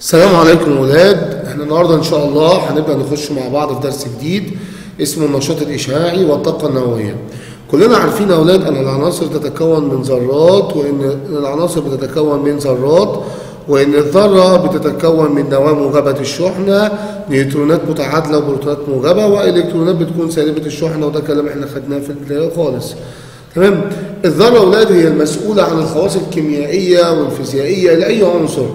السلام عليكم ولاد إحنا النهارده إن شاء الله هنبدأ نخش مع بعض في درس جديد اسمه النشاط الاشعاعي والطاقة النووية. كلنا عارفين يا أولاد أن العناصر تتكون من ذرات وإن العناصر بتتكون من ذرات وإن الذرة بتتكون من نواه موجبه الشحنة نيوترونات متعادلة وبروتونات موجبه وإلكترونات بتكون سالبة الشحنة وده كلام إحنا خدناه في البداية خالص. تمام؟ الذرة يا أولاد هي المسؤولة عن الخواص الكيميائية والفيزيائية لأي عنصر.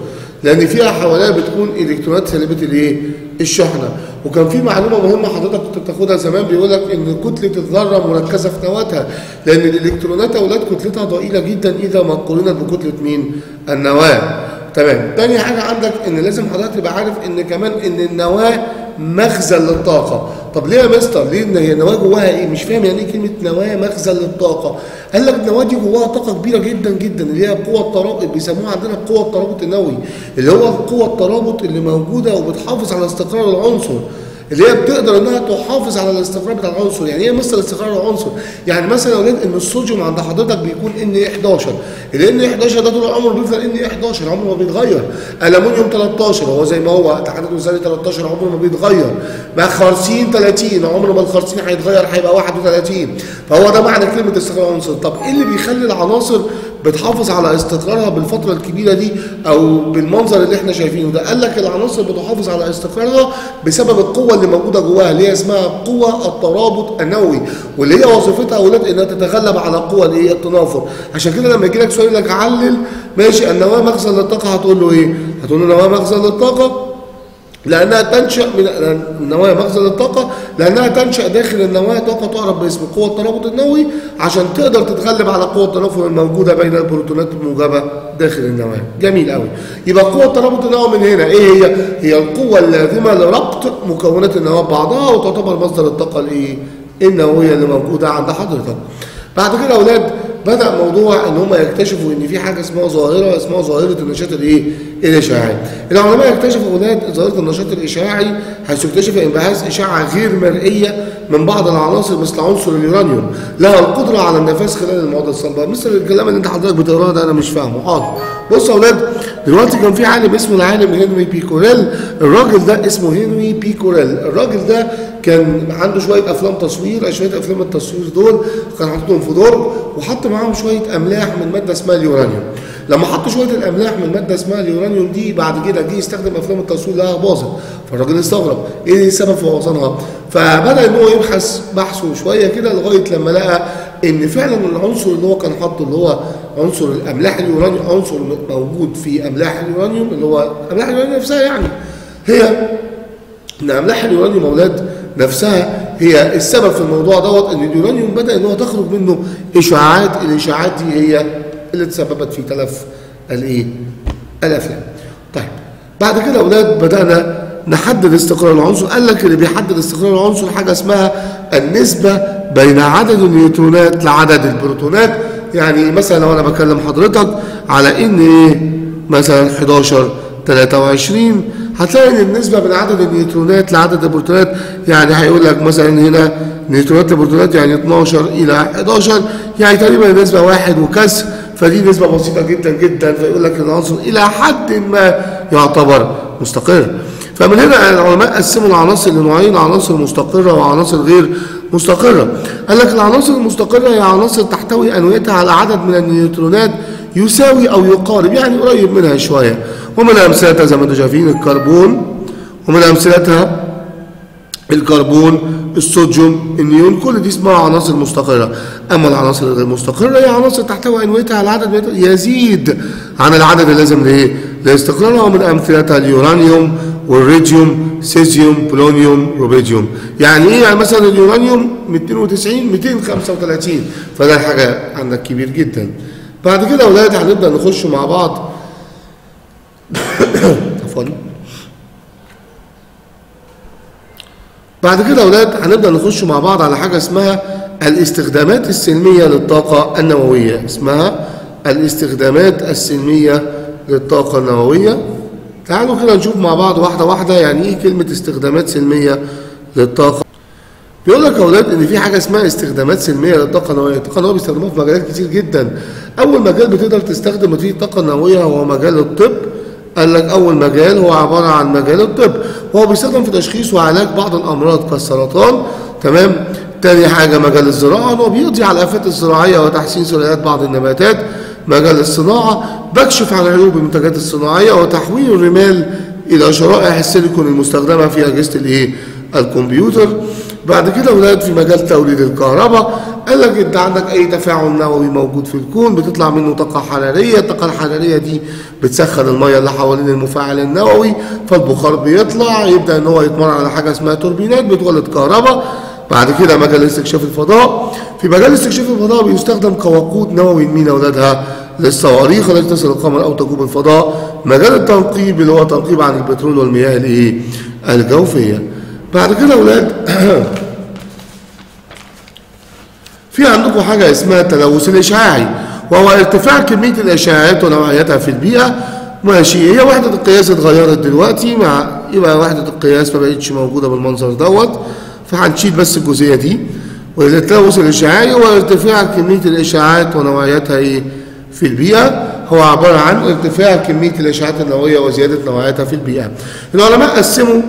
لأن فيها حواليها بتكون إلكترونات سالبه الإيه؟ الشحنة. وكان في معلومة مهمة حضرتك كنت بتاخدها زمان بيقول لك إن كتلة الذرة مركزة في نواتها لأن الإلكترونات يا أولاد كتلتها ضئيلة جدا إذا ما قارنت بكتلة مين؟ النواة. تمام. تاني حاجة عندك إن لازم حضرتك تبقى عارف إن كمان إن النواة مخزن للطاقة. طب ليه يا مستر؟ ليه ان هي النواة جواها إيه؟ مش فاهم يعني إيه كلمة نواة مخزن للطاقة؟ قال لك النواة دي جواها طاقة كبيرة جدا جدا اللي هي قوة الترابط بيسموها عندنا قوة الترابط النووي اللي هو قوة الترابط اللي موجودة وبتحافظ على استقرار العنصر. اللي هي بتقدر إنها تحافظ على الاستقرار بتاع العنصر. يعني إيه مثل استقرار العنصر؟ يعني مثلا أولاد إن الصوديوم عند حضرتك بيكون إن 11 ال إن 11 ده طول عمره بيفضل إن 11 عمره ما بيتغير. الومنيوم 13 هو زي ما هو تحديد وزاري 13 عمره ما بيتغير. بقى خرسين 30 عمره ما الخرسين هيتغير هيبقى 31 فهو ده معنى كلمة استقرار العنصر. طب إيه اللي بيخلي العناصر بتحافظ على استقرارها بالفترة الكبيرة دي أو بالمنظر اللي إحنا شايفينه ده. قال لك العناصر بتحافظ على استقرارها بسبب القوة اللي موجودة جواها اللي هي اسمها قوة الترابط النووي واللي هي وظيفتها أولاد إنها تتغلب على قوة اللي هي التنافر. عشان كده لما يجي لك سؤال لك علل ماشي النواة مخزن للطاقة هتقول له إيه؟ هتقول له نواة مخزن للطاقة. لأنها تنشأ من النواة مخزن الطاقة لأنها تنشأ داخل النواة طاقة تعرف باسم قوة الترابط النووي عشان تقدر تتغلب على قوة التنافر الموجودة بين البروتونات الموجبة داخل النواة جميل قوي يبقى قوة الترابط النووي من هنا إيه هي؟ هي القوة اللازمة لربط مكونات النواة ببعضها وتعتبر مصدر الطاقة الإيه؟ النووية اللي موجودة عند حضرتك بعد كده يا أولاد بدأ موضوع إن هم يكتشفوا إن في حاجة اسمها ظاهرة اسمها ظاهرة النشاط الايه؟ الاشعاعي. العلماء اكتشفوا أولاد ظاهره النشاط الاشعاعي حيث اكتشف انبعاث اشعه غير مرئية من بعض العناصر مثل عنصر اليورانيوم. لها القدرة على النفاذ خلال المواد الصلبه، مثل الكلام اللي انت حضرتك بتقراه ده أنا مش فاهمه، حاضر. بص يا أولاد دلوقتي كان في عالم اسمه العالم هنري بيكوريل، الراجل ده اسمه هنري بيكوريل، الراجل ده كان عنده شوية أفلام تصوير، شوية أفلام التصوير دول كان حاططهم في درج وحط معاهم شوية أملاح من مادة اسمها اليورانيوم. لما حط شوية الأملاح من مادة اسمها اليورانيوم دي بعد كده جه يستخدم أفلام التصوير لها باظت. فالراجل استغرب إيه السبب في بوظانها؟ فبدأ إن هو يبحث بحثه شوية كده لغاية لما لقى إن فعلا العنصر اللي هو كان حاطه اللي هو عنصر الأملاح اليورانيوم عنصر موجود في أملاح اليورانيوم اللي هو أملاح اليورانيوم نفسها يعني. هي إن أملاح اليورانيوم أولاد نفسها هي السبب في الموضوع دوت إن اليورانيوم بدأ إن هو تخرج منه اشعاعات الاشعاعات دي هي اللي تسببت في تلف الايه؟ الافلام طيب بعد كده أولاد بدأنا نحدد استقرار العنصر. قال لك اللي بيحدد استقرار العنصر حاجة اسمها النسبة بين عدد النيوترونات لعدد البروتونات. يعني مثلا لو أنا بكلم حضرتك على إن إيه؟ مثلا 11 23 هتلاقي إن النسبة بين عدد النيوترونات لعدد البروتونات يعني هيقول لك مثلا هنا نيوترونات لبروتونات يعني 12 إلى 11 يعني تقريبا النسبة واحد وكسر فدي نسبة بسيطة جدا جدا فيقول لك العنصر إلى حد ما يعتبر مستقر. فمن هنا العلماء قسموا العناصر لنوعين عناصر مستقرة وعناصر غير مستقرة. قال لك العناصر المستقرة هي عناصر تحتوي أنويتها على عدد من النيوترونات يساوي أو يقارب يعني قريب منها شوية. ومن أمثلتها زي ما أنتم شايفين الكربون ومن أمثلتها الكربون الصوديوم النيون كل دي اسمها عناصر مستقرة. أما العناصر الغير مستقره هي عناصر تحتوي أنويتها على عدد يزيد عن العدد اللازم لايه لاستقرارها ومن أمثلتها اليورانيوم والراديوم سيزيوم بولونيوم روبيديوم. يعني إيه؟ يعني مثلا اليورانيوم 290 235 فده حاجة عندك كبير جدا. بعد كده يا أولاد هنبدأ نخش مع بعض بعد كده يا أولاد هنبدأ نخش مع بعض على حاجة اسمها الاستخدامات السلمية للطاقة النووية. اسمها الاستخدامات السلمية للطاقة النووية. تعالوا كده نشوف مع بعض واحدة واحدة يعني إيه كلمة استخدامات سلمية للطاقة. بيقول لك يا أولاد إن في حاجة اسمها استخدامات سلمية للطاقة النووية، الطاقة النووية بيستخدموها في مجالات كتير جدا. أول مجال بتقدر تستخدم فيه الطاقة النووية هو مجال الطب. قال لك أول مجال هو عبارة عن مجال الطب. وهو بيستخدم في تشخيص وعلاج بعض الأمراض كالسرطان. تمام؟ تاني حاجة مجال الزراعة. هو بيقضي على الآفات الزراعية وتحسين سلالات بعض النباتات. مجال الصناعة بكشف عن عيوب المنتجات الصناعية وتحويل الرمال إلى شرائح السيليكون المستخدمة في أجهزة الإيه؟ الكمبيوتر. بعد كده أولاد في مجال توليد الكهرباء قال لك انت عندك اي تفاعل نووي موجود في الكون بتطلع منه طاقة حرارية الطاقة الحرارية دي بتسخن المية اللي حوالين المفاعل النووي فالبخار بيطلع يبدأ ان هو يتمر على حاجة اسمها توربينات بتولد كهرباء. بعد كده مجال استكشاف الفضاء في مجال استكشاف الفضاء بيستخدم كوقود نووي مين اولادها للصواريخ التي تصل القمر أو تجوب الفضاء. مجال التنقيب اللي هو تنقيب عن البترول والمياه الايه الجوفية. بعد كده أولاد في عندكم حاجة اسمها التلوث الإشعاعي وهو ارتفاع كمية الإشعاعات ونوعيتها في البيئة. ماشي هي وحدة القياس اتغيرت دلوقتي مع يبقى وحدة القياس ما بقتش موجودة بالمنظر دوت فهنشيل بس الجزئية دي. والتلوث الإشعاعي هو ارتفاع كمية الإشعاعات ونوعيتها إيه؟ في البيئة. هو عبارة عن ارتفاع كمية الإشعاعات النووية وزيادة نوعيتها في البيئة. العلماء قسموا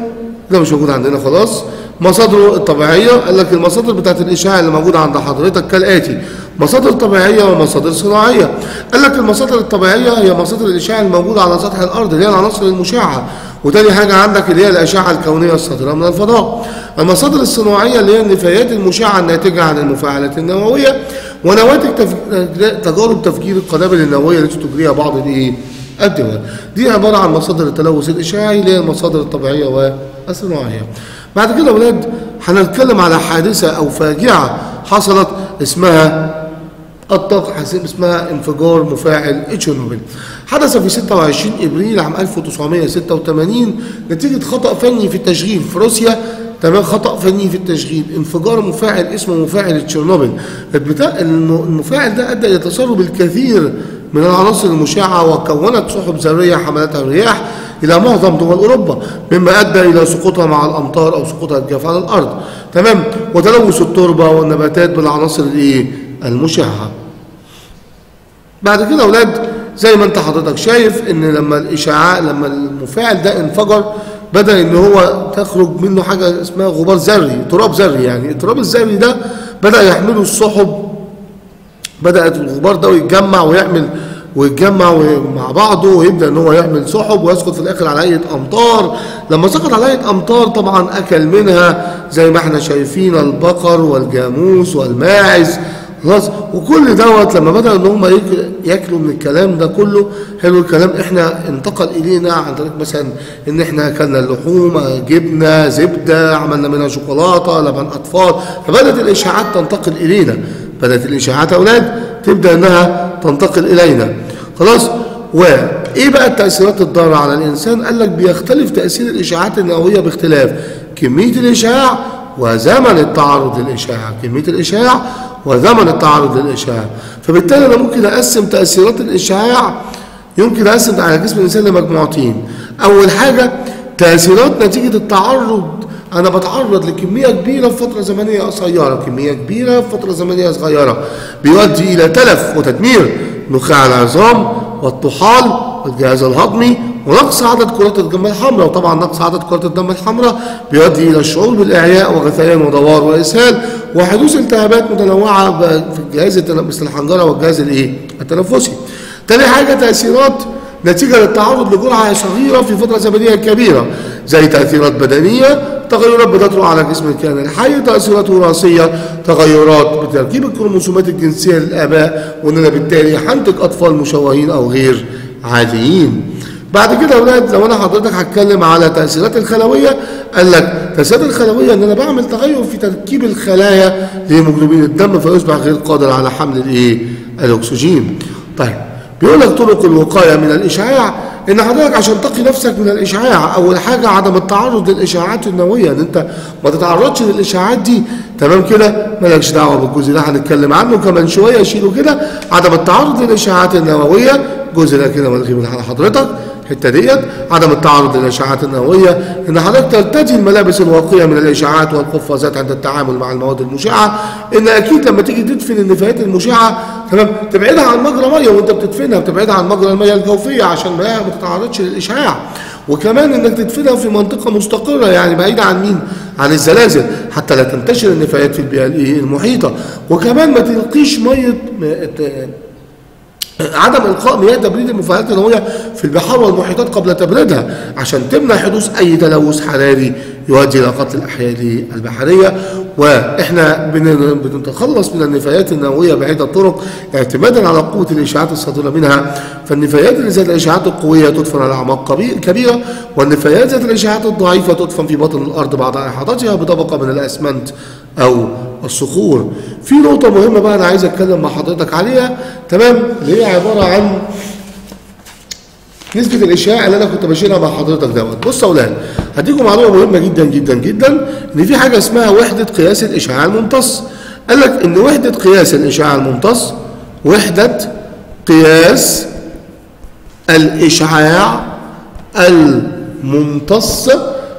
ده مش موجود عندنا خلاص. مصادره الطبيعية قال لك المصادر بتاعت الإشعاع اللي موجودة عند حضرتك كالآتي. مصادر طبيعية ومصادر صناعية. قال لك المصادر الطبيعية هي مصادر الإشعاع الموجودة على سطح الأرض اللي هي العناصر المشعة. وتاني حاجة عندك اللي هي الأشعة الكونية الصادرة من الفضاء. المصادر الصناعية اللي هي النفايات المشعة الناتجة عن المفاعلات النووية ونواتج تف... تجارب تفجير القنابل النووية التي تجريها بعض الإيه؟ الدول. دي عبارة عن مصادر التلوث الإشعاعي اللي هي المصادر الطبيعية والصناعية بعد كده يا ولاد هنتكلم على حادثة أو فاجعة حصلت اسمها الطاقة اسمها انفجار مفاعل تشيرنوبل حدث في 26 إبريل عام 1986 نتيجة خطأ فني في التشغيل في روسيا. تمام خطأ فني في التشغيل. انفجار مفاعل اسمه مفاعل تشيرنوبل المفاعل ده أدى إلى تسرب الكثير من العناصر المشعة وكونت سحب ذرية حملتها الرياح إلى معظم دول أوروبا مما أدى إلى سقوطها مع الأمطار أو سقوطها الجاف على الأرض. تمام. وتلوث التربة والنباتات بالعناصر الإيه المشعة. بعد كده أولاد زي ما أنت حضرتك شايف إن لما الإشعاع لما المفاعل ده انفجر بدأ إن هو تخرج منه حاجة اسمها غبار ذري تراب ذري يعني. التراب الذري ده بدأ يحمله السحب بدأت الغبار ده يتجمع ويعمل ويتجمع مع بعضه ويبدأ إن هو يعمل سحب ويسقط في الآخر على هيئة أمطار. لما سقط على هيئة أمطار طبعا أكل منها زي ما إحنا شايفين البقر والجاموس والماعز. خلاص وكل دوت لما بدأ إن هم ياكلوا من الكلام ده كله حلو الكلام إحنا انتقل إلينا عن طريق مثلا إن إحنا أكلنا اللحوم جبنة زبدة عملنا منها شوكولاتة لبن أطفال. فبدأت الإشاعات تنتقل إلينا. بدأت الإشاعات يا أولاد تبدأ أنها تنتقل إلينا. خلاص؟ وايه بقى التاثيرات الضاره على الإنسان؟ قال لك بيختلف تأثير الاشعاعات النوويه باختلاف كمية الاشعاع وزمن التعرض للاشعاع كمية الاشعاع وزمن التعرض للاشعاع فبالتالي أنا ممكن أقسم تأثيرات الاشعاع يمكن أقسم على جسم الإنسان لمجموعتين. أول حاجة تأثيرات نتيجة التعرض أنا بتعرض لكمية كبيرة في فترة زمنية قصيرة كمية كبيرة في فترة زمنية صغيرة. بيؤدي إلى تلف وتدمير نخاع العظام والطحال والجهاز الهضمي ونقص عدد كرات الدم الحمراء. وطبعا نقص عدد كرات الدم الحمراء بيؤدي إلى الشعور بالإعياء وغثيان ودوار وإسهال وحدوث التهابات متنوعة في الجهاز مثل الحنجرة والجهاز الإيه؟ التنفسي. تاني حاجة تأثيرات نتيجة للتعرض لجرعة صغيره في فترة زمنية كبيرة زي تأثيرات بدنية تغيرات بتطرأ على جسم الكائن الحي تأثيرات وراثية تغيرات بتركيب الكروموسومات الجنسية للآباء وإننا بالتالي هنتج أطفال مشوهين أو غير عاديين. بعد كده يا لو أنا حضرتك هتكلم على تأثيرات الخلوية قال لك تأثيرات الخلوية إن أنا بعمل تغير في تركيب الخلايا لهيموجلوبين الدم فيصبح غير قادر على حمل الإيه؟ الأكسجين. طيب بيقول لك طرق الوقاية من الإشعاع إن حضرتك عشان تقي نفسك من الإشعاع أول حاجة عدم التعرض للإشعاعات النووية إن أنت ما تتعرضش للإشعاعات دي تمام كده؟ مالكش دعوة بالجزء ده هنتكلم عنه كمان شوية شيله كده. عدم التعرض للإشعاعات النووية الجزء ده كده ملغي من حضرتك. الحتة ديت عدم التعرض للاشعاعات النووية إن حضرتك ترتدي الملابس الواقيه من الاشعاعات والقفازات عند التعامل مع المواد المشعة إن أكيد لما تيجي تدفن النفايات المشعة تمام تبعدها عن مجرى ميه وأنت بتدفنها بتبعدها عن مجرى المية الجوفية عشان ما تتعرضش للاشعاع وكمان إنك تدفنها في منطقة مستقرة يعني بعيدة عن مين؟ عن الزلازل حتى لا تنتشر النفايات في البيئة؟ المحيطة وكمان ما تلقيش مية عدم إلقاء مياه تبريد المفاعلات النوويه في البحار والمحيطات قبل تبريدها عشان تمنع حدوث أي تلوث حراري يؤدي إلى قتل الأحياء البحرية. وإحنا بن- بنتخلص من النفايات النووية بعدة طرق اعتمادا على قوة الاشعاعات الصادرة منها. فالنفايات اللي ذات الاشعاعات القوية تدفن على أعماق كبي- كبيرة والنفايات ذات الاشعاعات الضعيفة تدفن في بطن الأرض بعد إحاطتها بطبقة من الأسمنت أو الصخور. في نقطة مهمة بقى أنا عايز أتكلم مع حضرتك عليها. تمام؟ اللي هي عبارة عن نسبة الإشعاع اللي أنا كنت بشيلها مع حضرتك دوت، بص يا أولاد هديكم معلومة مهمة جدا جدا جدا إن في حاجة اسمها وحدة قياس الإشعاع الممتص. قال لك إن وحدة قياس الإشعاع الممتص وحدة قياس الإشعاع الممتص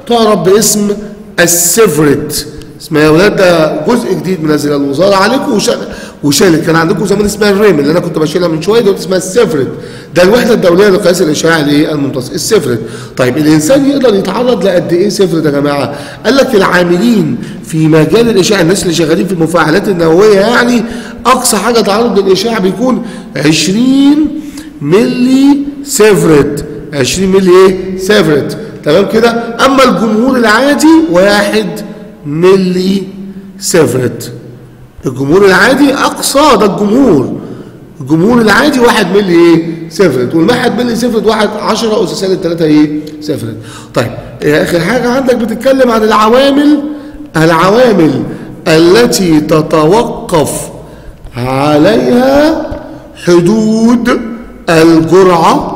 تعرف باسم السيفرت اسمها يا ولاد ده جزء جديد منزل الوزارة عليكم وشا- وشالت. كان عندكم زمان اسمها الريم اللي أنا كنت بشيلها من شوية دلوقتي اسمها السيفرت ده الوحدة الدولية لقياس الإشعاع الايه الممتص السيفرت طيب الإنسان يقدر يتعرض لقد إيه سيفرت يا جماعة؟ قال لك العاملين في مجال الإشعاع الناس اللي شغالين في المفاعلات النووية يعني أقصى حاجة تعرض للإشعاع بيكون 20 ملي سيفرت 20 ملي إيه؟ سيفرت تمام كده؟ أما الجمهور العادي واحد. ملي سيفرت الجمهور العادي أقصى ده الجمهور. الجمهور العادي واحد ملي إيه سيفرت والواحد ملي سيفرت واحد 10 اس سالب 3 إيه سيفرت طيب آخر حاجة؟ عندك بتتكلم عن العوامل العوامل التي تتوقف عليها حدود الجرعة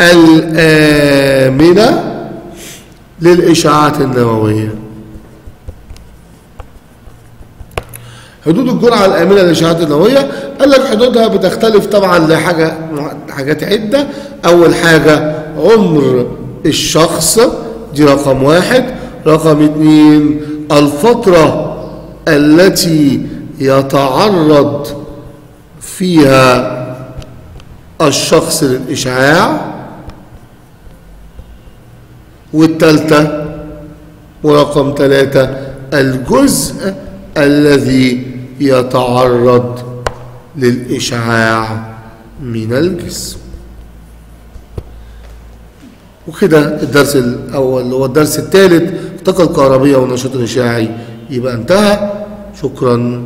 الآمنة للاشعاعات النووية. حدود الجرعة الآمنة للاشعاعات النووية قال لك حدودها بتختلف طبعا لحاجة حاجات عدة. أول حاجة عمر الشخص دي رقم واحد. رقم اتنين الفترة التي يتعرض فيها الشخص للإشعاع. والثالثه ورقم ثلاثة الجزء الذي يتعرض للإشعاع من الجسم. وكده الدرس الأول اللي هو الدرس الثالث الطاقة الكهربية والنشاط الإشعاعي. يبقى انتهى. شكرا.